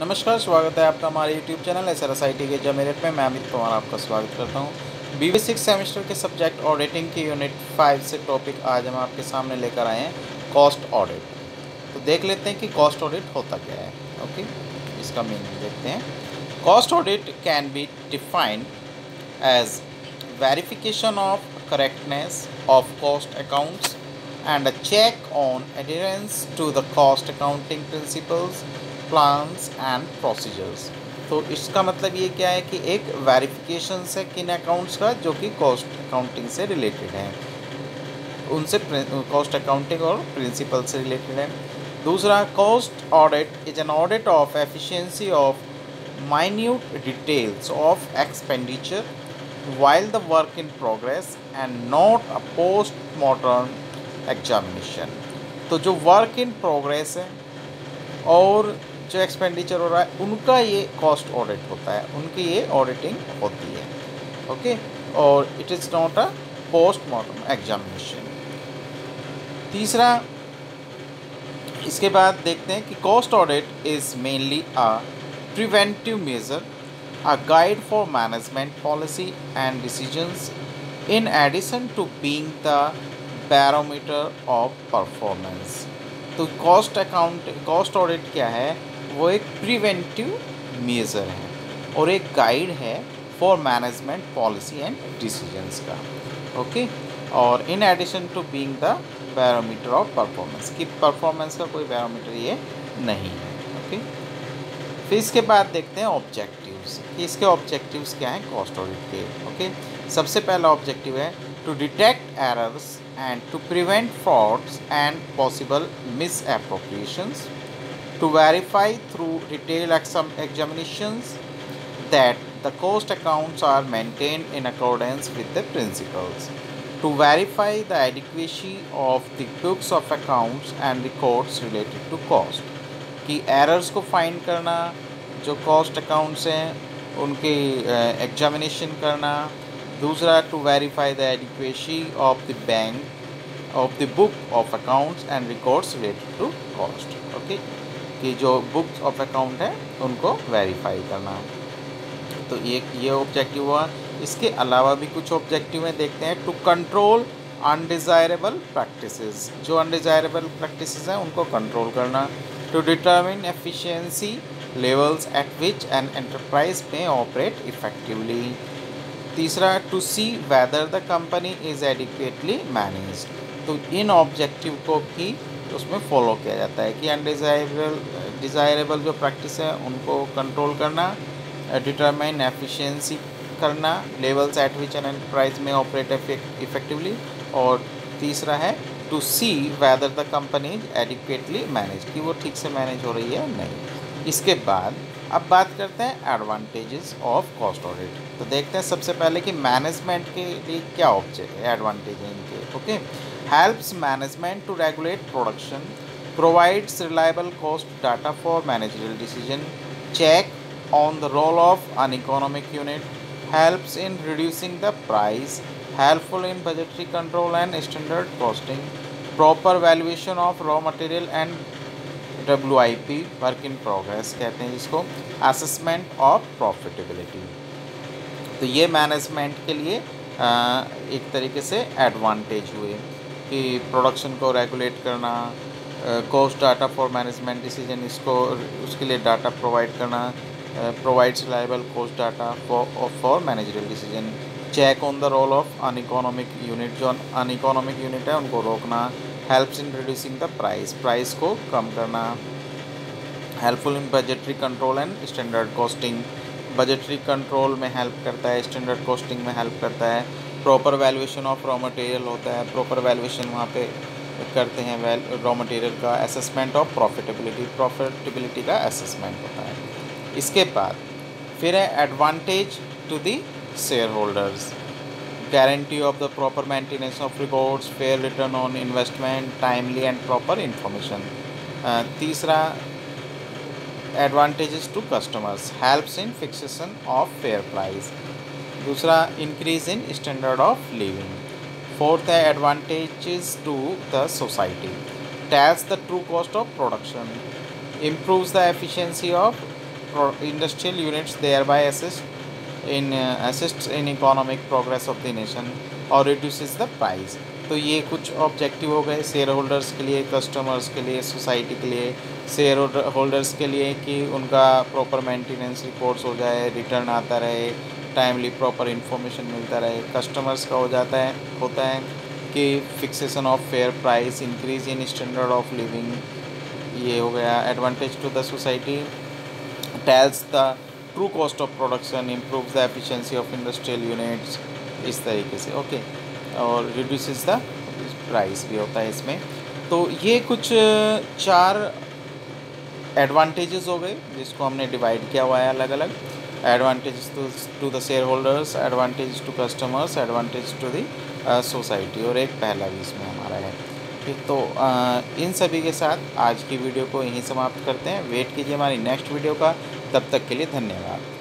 नमस्कार, स्वागत है आपका हमारे YouTube channel S R S I T के जमेरट में। मैं अमित पवार आपका स्वागत करता हूँ। बी बी सिक्स सेमेस्टर के सब्जेक्ट ऑडिटिंग की यूनिट फाइव से टॉपिक आज हम आपके सामने लेकर आए हैं कॉस्ट ऑडिट तो देख लेते हैं कि कॉस्ट ऑडिट होता क्या है ओके इसका मीनिंग देखते हैं। Cost audit can be defined as verification of correctness of cost accounts and a check on adherence to the cost accounting principles plans and procedures तो इसका मतलब ये क्या है कि एक वेरिफिकेशन है किन अकाउंट्स का, जो कि कॉस्ट अकाउंटिंग से रिलेटेड है। उनसे कॉस्ट अकाउंटिंग और प्रिंसिपल से रिलेटेड है। दूसरा cost audit is an audit of efficiency of minute details of expenditure while the work in progress and not a post modern examination तो जो वर्क इन प्रोग्रेस है और जो एक्सपेंडिचर हो रहा है, उनका ये कॉस्ट ऑडिट होता है, उनकी ये ऑडिटिंग होती है ओके और it is not a post mortem examination तीसरा, इसके बाद देखते हैं कि cost audit is mainly a preventive measure a guide for management policy and decisions in addition to being the barometer of performance तो कॉस्ट अकाउंट कॉस्ट ऑडिट क्या है? वो एक प्रिवेंटिव मेज़र है और एक गाइड है for management policy and decisions का ओके और in addition to being the parameter of performance कि परफॉर्मेंस का कोई पैरामीटर ये नहीं है ओके फिर इसके बाद देखते हैं ऑब्जेक्टिव्स कि इसके ऑब्जेक्टिव्स क्या हैं? कॉस्ट ऑडिट के ओके सबसे पहला ऑब्जेक्टिव है to detect errors and to prevent frauds and possible misappropriations, to verify through detailed exam examinations that the cost accounts are maintained in accordance with the principles, to verify the adequacy of the books of accounts and records related to cost, कि errors को find करना जो cost accounts हैं उनके examination uh, करना दूसरा to verify the adequacy of the bank of the book of accounts and records related to cost okay कि जो बुक्स ऑफ़ अकाउंट है, उनको वेरीफाई करना है। तो ये ये ऑब्जेक्टिव हुआ। इसके अलावा भी कुछ ऑब्जेक्टिव में देखते हैं। टू कंट्रोल अनडिज़ायरेबल प्रैक्टिसेस जो अनडिज़ायरेबल प्रैक्टिसेस हैं, उनको कंट्रोल करना। To determine efficiency levels at which an enterprise में ऑपरेट इफेक्टिवली तीसरा to see whether the company is adequately manage तो इन ऑब्जेक्टिव को भी उसमें फॉलो किया जाता है कि अनडिज़ायरेबल डिज़ायरेबल जो प्रैक्टिस है, उनको कंट्रोल करना डिटरमाइन एफिशिएंसी करना levels at which an enterprise में ऑपरेट इफेक्टिवली और तीसरा है to see whether the company is adequately manage कि वो ठीक से मैनेज हो रही है नहीं। इसके बाद अब बात करते हैं एडवांटेजेस ऑफ़ कॉस्ट ऑडिट तो देखते हैं सबसे पहले कि मैनेजमेंट के लिए क्या ऑब्जेक्ट है एडवांटेज है इनके okay helps management to regulate production provides reliable cost data for managerial decision check on the role of uneconomic unit helps in reducing the price helpful in budgetary control and standard costing proper valuation of raw material and W I P work in progress कहते हैं जिसको assessment of profitability तो ये management के लिए एक तरीके से एडवांटेज हुए। कि प्रोडक्शन को रेगुलेट करना cost data for management decision इसको, उसके लिए डाटा प्रोवाइड करना provides reliable cost data for managerial decision check on the role of uneconomic unit जो अन इकोनॉमिक यूनिट है, उनको रोकना। Helps in reducing the price price को कम करना। Helpful in budgetary control and standard costing budgetary control में help करता है स्टैंडर्ड कॉस्टिंग में हेल्प करता है। Proper valuation of raw material होता है प्रॉपर वैल्यूशन वहाँ पे करते हैं वेल रॉ मटेरियल का असेसमेंट ऑफ़ प्रॉफिटेबिलिटी प्रॉफिटेबिलिटी का असेसमेंट होता है। इसके बाद फिर है advantage to the shareholders guarantee of the proper maintenance of records fair return on investment timely and proper information तीसरा advantages to customers helps in fixation of fair price दूसरा increase in standard of living fourth है advantage to the society tax the true cost of production improve the efficiency of industrial units they are by assist in assist in economic progress of the nation और reduce the price तो ये कुछ objective हो गए share holders के लिए customers के लिए सोसाइटी के लिए शेयर होल्डर्स के लिए कि उनका प्रॉपर मेंटेनेंस रिपोर्ट्स हो जाए रिटर्न आता रहे टाइमली प्रॉपर इन्फॉर्मेशन मिलता रहे। कस्टमर्स का हो जाता है, होता है कि fixation of fair price increase in standard of living ये हो गया। Advantage to the society tells the true cost of production improve the efficiency of industrial units इस तरीके से ओके और रिड्यूसेस द प्राइस भी होता है इसमें। तो ये कुछ, चार एडवांटेजेस हो गए, जिसको हमने डिवाइड किया हुआ है अलग अलग advantage to, to the shareholders holders to customers customers to the society और एक पहला भी इसमें हमारा है। ठीक तो आ, इन सभी के साथ आज की वीडियो को यहीं समाप्त करते हैं। वेट कीजिए हमारी नेक्स्ट वीडियो का। तब तक के लिए धन्यवाद।